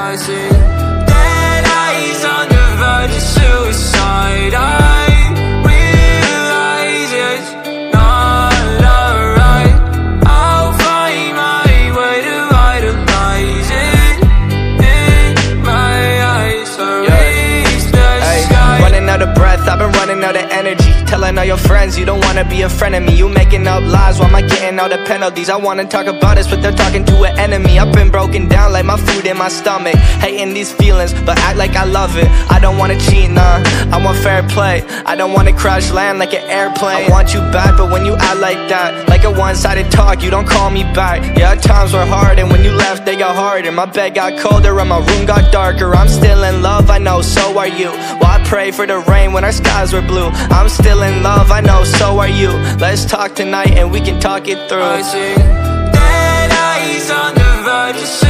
I see dead eyes on the verge of suicide. I realize it's not alright. I'll find my way to idolize it in my eyes. So reach the Ay, sky. running out of breath, I've been running out of energy. Telling all your friends you don't wanna be a friend of me. You making up lies, why am I getting all the penalties? I wanna talk about this, but they're talking to my food in my stomach. Hating these feelings, but act like I love it. I don't wanna cheat, nah. I want fair play. I don't wanna crash land like an airplane. I want you back, but when you act like that, like a one-sided talk, you don't call me back. Yeah, times were hard, and when you left, they got harder. My bed got colder, and my room got darker. I'm still in love, I know, so are you. Well, I pray for the rain when our skies were blue. I'm still in love, I know, so are you. Let's talk tonight, and we can talk it through. I see dead eyes on the verge